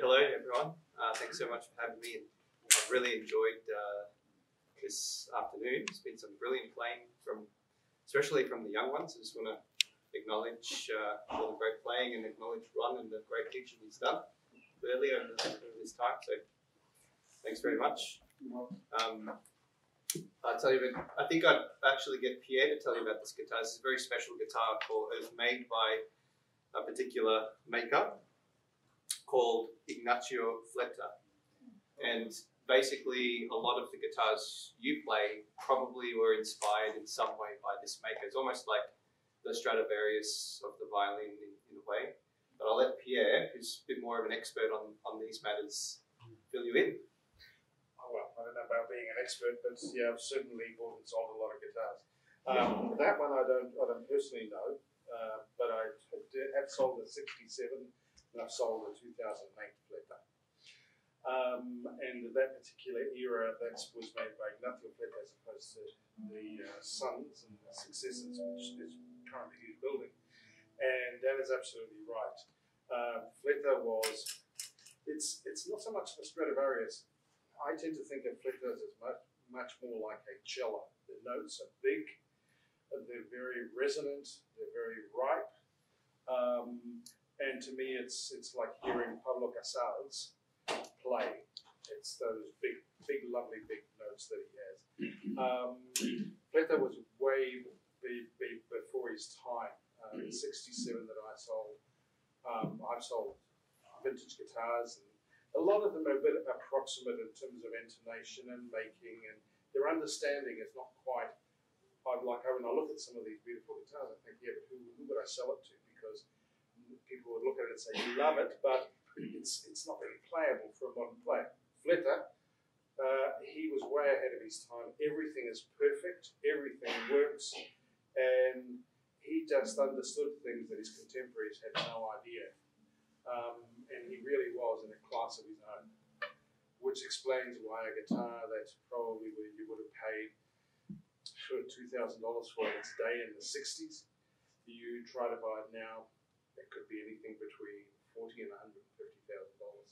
hello everyone. Uh, thanks so much for having me. I've really enjoyed uh, this afternoon. It's been some brilliant playing from, especially from the young ones. I just want to acknowledge uh, all the great playing and acknowledge Ron and the great teaching he's done earlier over this time. So thanks very much. Um, I'll tell you, about, I think I'd actually get Pierre to tell you about this guitar. This is a very special guitar called, it was made by a particular maker called Ignacio Fleta. And basically, a lot of the guitars you play probably were inspired in some way by this maker. It's almost like the Stradivarius of the violin in, in a way. But I'll let Pierre, who's a bit more of an expert on, on these matters, fill you in. Oh, well, I don't know about being an expert, but yeah, I've certainly bought and sold a lot of guitars. Um, that one I don't, I don't personally know, uh, but I have sold a 67 and I've sold a 2008 Fleta. Um, and that particular era, that was made by Ignacio Fleta as opposed to the uh, sons and successors, which is currently he's building. And that is absolutely right. Uh, Fleta was, it's, it's not so much the Stradivarius. I tend to think of Fletas as much, much more like a cello. The notes are big, they're very resonant, they're very ripe. Um, and to me, it's it's like hearing Pablo Casals play. It's those big, big, lovely big notes that he has. Um, was way be, be before his time. Uh, in '67 that I sold, um, I've sold vintage guitars, and a lot of them are a bit approximate in terms of intonation and making, and their understanding is not quite. I like when I look at some of these beautiful guitars, I think, yeah, but who, who would I sell it to? Because people would look at it and say, you love it, but it's, it's not really playable for a modern player. Fleta, uh, he was way ahead of his time. Everything is perfect, everything works, and he just understood things that his contemporaries had no idea. Um, and he really was in a class of his own, which explains why a guitar that probably you would have paid for $2,000 for its day in the 60s, you try to buy it now it could be anything between forty and one hundred and fifty thousand dollars,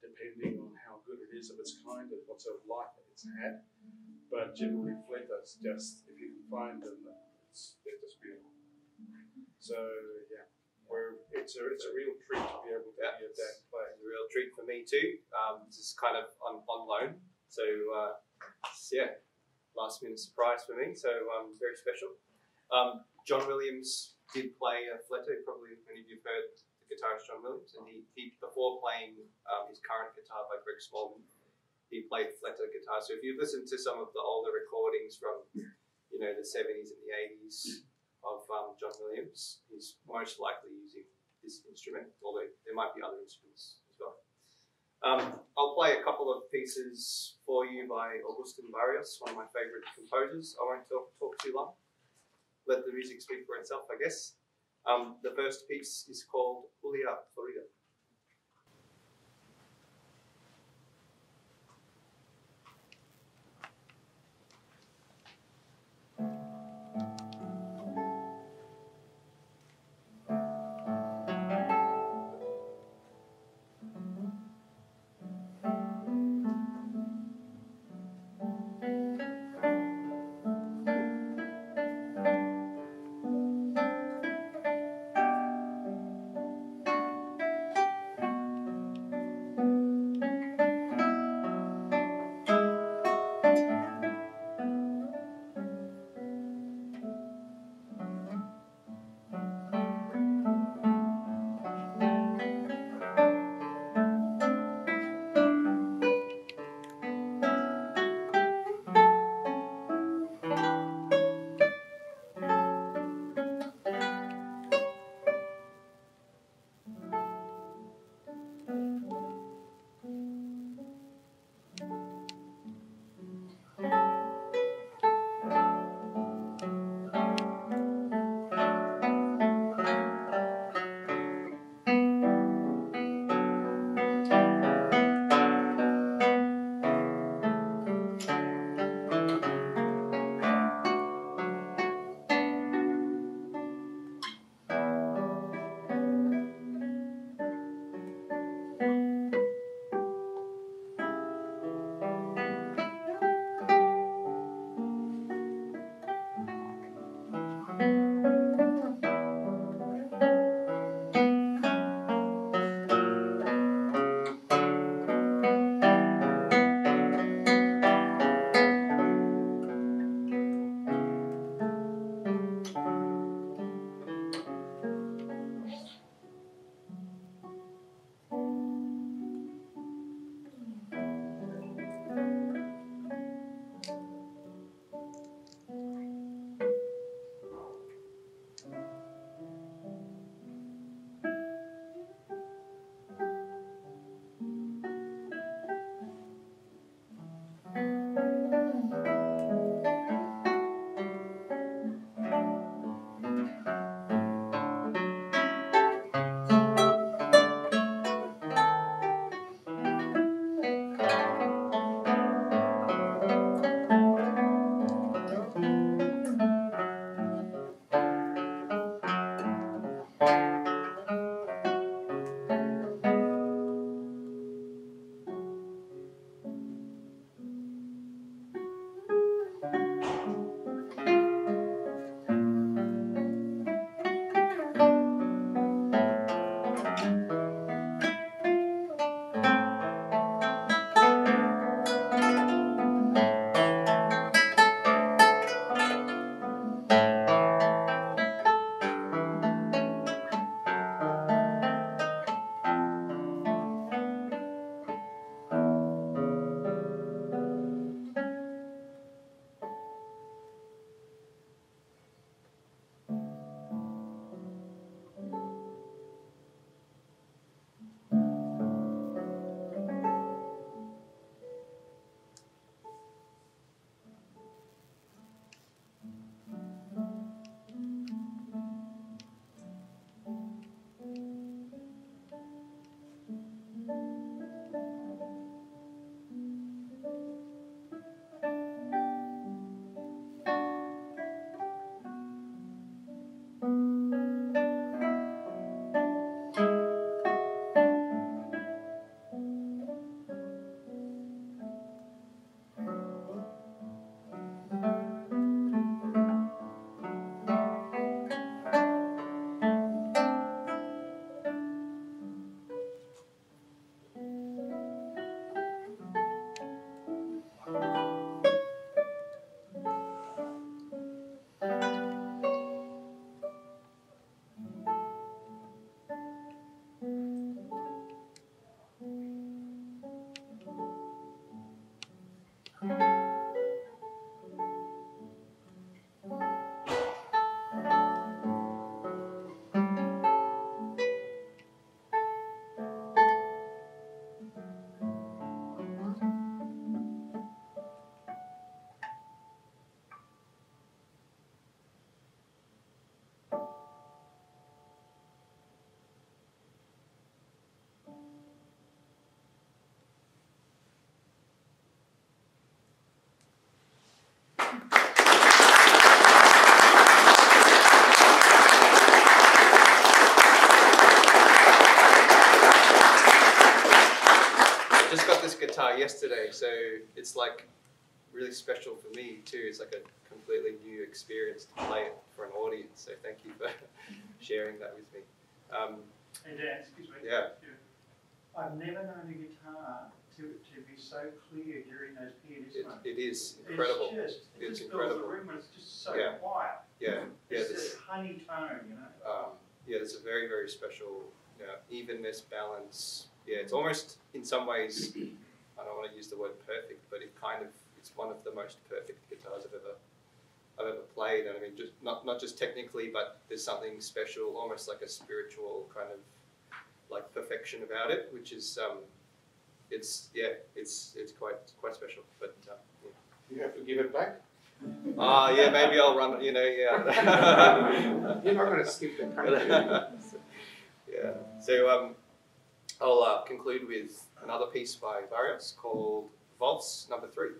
depending on how good it is of its kind and what sort of life it's had. But generally, Fletas just if you can find them, it's they're just beautiful. So yeah, we're, it's a it's a real treat to be able to yeah, hear that play. It's a real treat for me too. Um, this is kind of on, on loan, so uh, yeah, last minute surprise for me. So um, very special. Um, John Williams did play a Fleta. Probably many of you have heard the guitarist John Williams, and he, he before playing um, his current guitar by Greg Smallman, he played Fleta guitar. So if you listen to some of the older recordings from you know the 70s and the 80s of um, John Williams, he's most likely using this instrument, although there might be other instruments as well. Um, I'll play a couple of pieces for you by Augustin Barrios, one of my favorite composers. I won't talk, talk too long let the music speak for itself, I guess. Um, the first piece is called Julia Florida. Yesterday, so it's like really special for me too. It's like a completely new experience to play it for an audience. So thank you for sharing that with me. Um, Hey Dan, excuse me. Yeah. I've never known a guitar to, to be so clear during those pianist it, it is incredible. It's just, it It's just fills the incredible. room and it's just so Yeah. quiet. Yeah, yeah. It's There's, this honey tone, you know. um, yeah, there's a very very special you know, evenness, balance. Yeah, it's almost in some ways. I don't want to use the word perfect, but it kind of it's one of the most perfect guitars I've ever I've ever played. And I mean, just not not just technically, but there's something special, almost like a spiritual kind of like perfection about it, which is um, it's yeah, it's it's quite quite special. But uh, You have to give it back. yeah. ah, yeah, maybe I'll run. You know, yeah. You're not going to skip the country. yeah. So um, I'll uh, conclude with another piece by Barrios called Valse Number Three.